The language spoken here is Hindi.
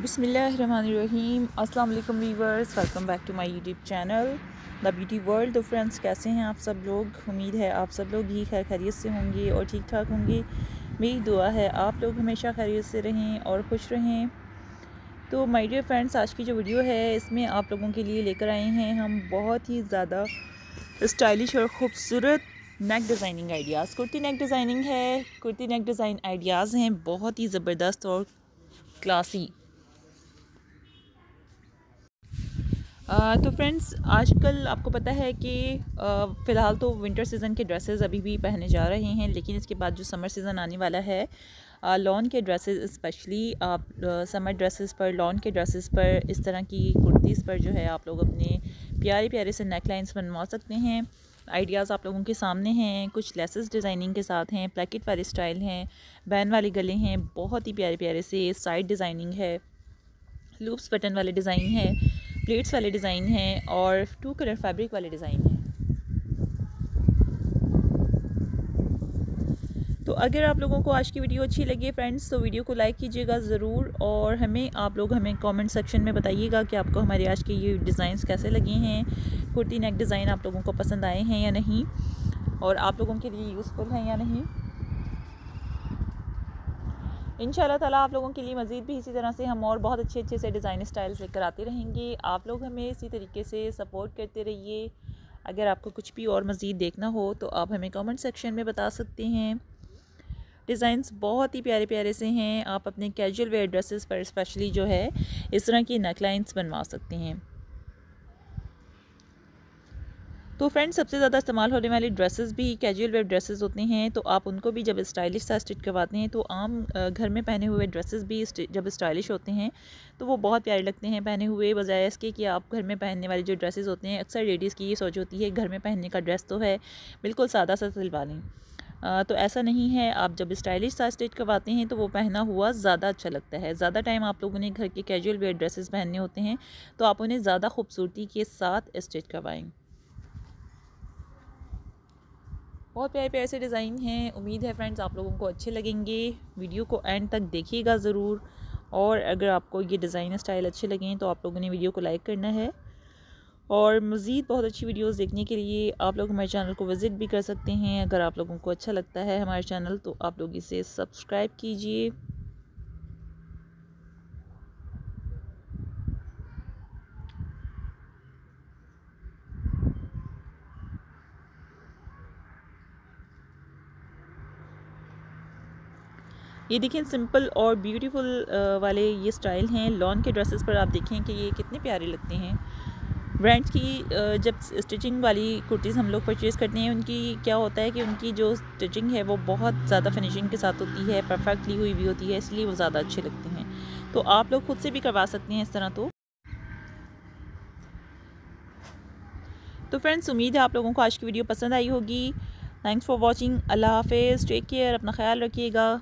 बिसमीम वालेकुम viewers, welcome back to my YouTube channel. The beauty world तो फ्रेंड्स, कैसे हैं आप सब लोग? उम्मीद है आप सब लोग ही खैर खैरियत से होंगे और ठीक ठाक होंगे। मेरी दुआ है आप लोग हमेशा खैरियत से रहें और खुश रहें। तो माय डियर फ्रेंड्स, आज की जो वीडियो है, इसमें आप लोगों के लिए लेकर आए हैं हम बहुत ही ज़्यादा स्टाइलिश और ख़ूबसूरत neck designing ideas kurti neck designing है, कुर्ती नेक डिज़ाइन आइडियाज़ हैं, बहुत ही ज़बरदस्त और क्लासी तो फ्रेंड्स आजकल आपको पता है कि फ़िलहाल तो विंटर सीज़न के ड्रेसेस अभी भी पहने जा रहे हैं, लेकिन इसके बाद जो समर सीज़न आने वाला है लॉन के ड्रेसेस स्पेशली आप समर ड्रेसेस पर लॉन के ड्रेसेस पर, इस तरह की कुर्तीज़ पर जो है आप लोग अपने प्यारे प्यारे से नेक लाइन्स बनवा सकते हैं। आइडियाज़ आप लोगों के सामने हैं, कुछ लेसेस डिज़ाइनिंग के साथ हैं प्लेकेट वाले स्टाइल हैं बैन वाले गले हैं, बहुत ही प्यारे प्यारे से साइड डिज़ाइनिंग है लूप्स बटन वाले डिज़ाइन है। प्लेट्स वाले डिज़ाइन हैं और टू कलर फैब्रिक वाले डिज़ाइन हैं। तो अगर आप लोगों को आज की वीडियो अच्छी लगी फ्रेंड्स तो वीडियो को लाइक कीजिएगा ज़रूर और हमें आप लोग हमें कमेंट सेक्शन में बताइएगा कि आपको हमारे आज के ये डिज़ाइंस कैसे लगे हैं, कुर्ती नेक डिज़ाइन आप लोगों को पसंद आए हैं या नहीं और आप लोगों के लिए यूज़फुल हैं या नहीं। इन ताला आप लोगों के लिए मज़ीद भी इसी तरह से हम और बहुत अच्छे अच्छे से डिज़ाइन स्टाइल्स लेकर आते रहेंगे। आप लोग हमें इसी तरीके से सपोर्ट करते रहिए। अगर आपको कुछ भी और मज़ीद देखना हो तो आप हमें कमेंट सेक्शन में बता सकते हैं। डिज़ाइंस बहुत ही प्यारे प्यारे से हैं। आप अपने कैजुअल वेयर ड्रेसेस पर स्पेशली जो है इस तरह की नेकलाइंस बनवा सकते हैं। तो फ्रेंड्स सबसे ज़्यादा इस्तेमाल होने वाली ड्रेसेस भी कैजुअल वेयर ड्रेसेस होते हैं तो आप उनको भी जब स्टाइलिश सा स्टिच करवाते हैं तो आम घर में पहने हुए ड्रेसेस भी जब स्टाइलिश होते हैं तो वो बहुत प्यारे लगते हैं पहने हुए, बजाय इसके कि आप घर में पहनने वाले जो ड्रेसेस होते हैं, अक्सर लेडीज़ की ये सोच होती है, घर में पहनने का ड्रेस तो है, बिल्कुल सादा सा सिलवा लें। तो ऐसा नहीं है, आप जब स्टाइलिश सा स्टिच करवाते हैं तो वो पहना हुआ ज़्यादा अच्छा लगता है। ज़्यादा टाइम आप लोगों ने घर के कैजुअल वेयर ड्रेसेस पहनने होते हैं तो आप उन्हें ज़्यादा खूबसूरती के साथ स्टिच करवाएँ। बहुत प्यारे प्यारे से डिज़ाइन हैं। उम्मीद है फ्रेंड्स आप लोगों को अच्छे लगेंगे। वीडियो को एंड तक देखिएगा ज़रूर। और अगर आपको ये डिज़ाइन स्टाइल अच्छे लगें तो आप लोगों ने वीडियो को लाइक करना है। और मज़ीद बहुत अच्छी वीडियोस देखने के लिए आप लोग हमारे चैनल को विज़िट भी कर सकते हैं। अगर आप लोगों को अच्छा लगता है हमारे चैनल तो आप लोग इसे सब्सक्राइब कीजिए। ये देखें सिंपल और ब्यूटीफुल वाले ये स्टाइल हैं। लॉन के ड्रेसेस पर आप देखें कि ये कितने प्यारे लगते हैं। ब्रांड्स की जब स्टिचिंग वाली कुर्तीज़ हम लोग परचेज़ करते हैं, उनकी क्या होता है कि उनकी जो स्टिचिंग है वो बहुत ज़्यादा फिनिशिंग के साथ होती है परफेक्टली हुई भी होती है, इसलिए वो ज़्यादा अच्छे लगते हैं। तो आप लोग खुद से भी करवा सकते हैं इस तरह तो। तो फ्रेंड्स उम्मीद है आप लोगों को आज की वीडियो पसंद आई होगी। थैंक्स फॉर वॉचिंग अल्लाह हाफिज़. टेक केयर अपना ख्याल रखिएगा।